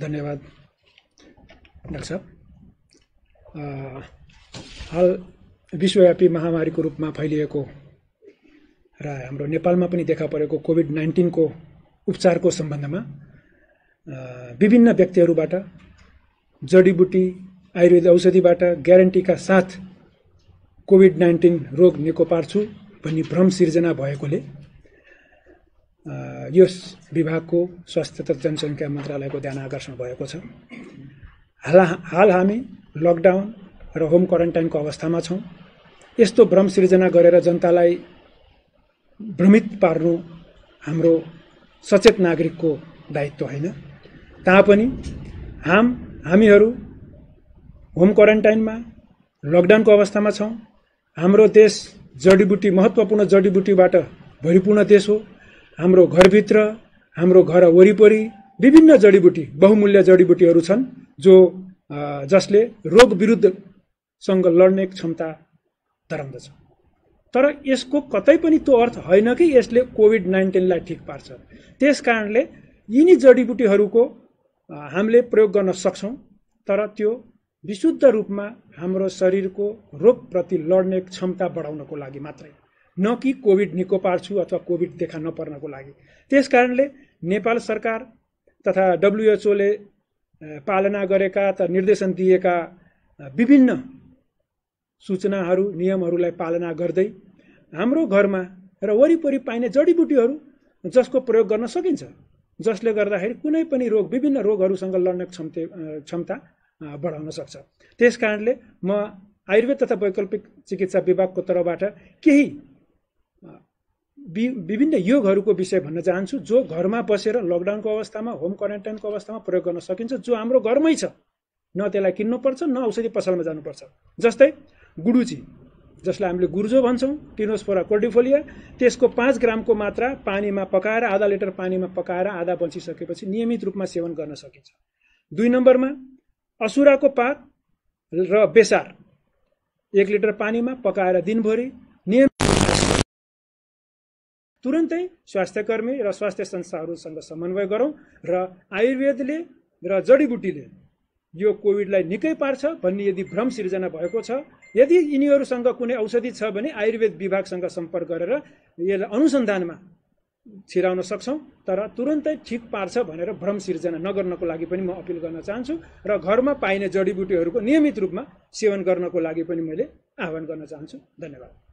धन्यवाद। डाक्टर साहब हाल विश्वव्यापी महामारीको रूपमा फैलिएको र हाम्रो नेपालमा पनि देखा परेको कोभिड नाइन्टिनको उपचारको सम्बन्धमा विभिन्न व्यक्तिहरूबाट जडीबुटी आयुर्वेद औषधिबाट ग्यारेन्टीका साथ कोभिड नाइन्टिन रोग निको पार्छु भन्ने भ्रम सिर्जना भएकोले यस विभागको स्वास्थ्य तथा जनसङ्ख्या मन्त्रालयको ध्यान आकर्षण भएको छ। हाल हाल हामी लकडाउन र होम क्वारेन्टाइनको अवस्थामा छौँ। यस्तो भ्रम सिर्जना गरेर जनतालाई भ्रमित पार्नु हाम्रो सचेत नागरिकको दायित्व होइन। तापनि हाम हामीहरू होम क्वारेन्टाइनमा लकडाउनको अवस्थामा छौँ। हाम्रो देश जडीबुटी महत्त्वपूर्ण जडीबुटीबाट भरिपूर्ण देश हो। हाम्रो घरभित्र हाम्रो घर वरिपरि विभिन्न जडीबुटी बहुमूल्य जडीबुटीहरू छन् जो जसले रोग विरुद्धसँग लड्ने क्षमता धराउँदछ तर यसको कतै पनि त्यो अर्थ होइन कि यसले कोभिड नाइन्टिनलाई ठिक पार्छ। त्यस कारणले यिनी जडीबुटीहरूको हामीले प्रयोग गर्न सक्छौँ तर त्यो विशुद्ध रूपमा हाम्रो शरीरको रोगप्रति लड्ने क्षमता बढाउनको लागि मात्रै। न कि कोभिड निको पार्छु अथवा कोभिड देखा नपर्नको लागि। त्यस कारणले नेपाल सरकार तथा डब्लुएचओले पालना गरेका त निर्देशन दिएका विभिन्न सूचनाहरू नियमहरूलाई पालना गर्दै हाम्रो घरमा र वरिपरि पाइने जडीबुटीहरू जसको प्रयोग गर्न सकिन्छ जसले गर्दाखेरि कुनै पनि रोग विभिन्न रोगहरूसँग लड्ने क्षमता क्षमता बढाउन सक्छ। त्यस कारणले म आयुर्वेद तथा वैकल्पिक चिकित्सा विभागको तर्फबाट केही विभिन्न योगहरूको विषय भन्न चाहन्छु जो घरमा बसेर लकडाउनको अवस्थामा होम क्वारेन्टाइनको अवस्थामा प्रयोग गर्न सकिन्छ जो हाम्रो घरमै छ। न त्यसलाई किन्नुपर्छ न औषधि पसलमा जानुपर्छ। जस्तै गुडुची जसलाई हामीले गुर्जो भन्छौँ टिनोस्फोरा कोर्डिफोलिया त्यसको पाँच ग्रामको मात्रा पानीमा पकाएर आधा लिटर पानीमा पकाएर आधा बचिसकेपछि नियमित रूपमा सेवन गर्न सकिन्छ। दुई नम्बरमा असुराको पात र बेसार। एक लिटर पानीमा पकाएर दिनभरि तुरन्तै स्वास्थ्यकर्मी र स्वास्थ्य संस्थाहरूसँग समन्वय गरौँ र आयुर्वेदले र जडीबुटीले यो कोभिडलाई निकै पार्छ भन्ने यदि भ्रम सिर्जना भएको छ यदि यिनीहरूसँग कुनै औषधि छ भने आयुर्वेद विभागसँग सम्पर्क गरेर यसलाई अनुसन्धानमा छिराउन सक्छौँ तर तुरन्तै ठिक पार्छ भनेर भ्रम सिर्जना नगर्नको लागि पनि म अपिल गर्न चाहन्छु र घरमा पाइने जडीबुटीहरूको नियमित रूपमा सेवन गर्नको लागि पनि मैले आह्वान गर्न चाहन्छु। धन्यवाद।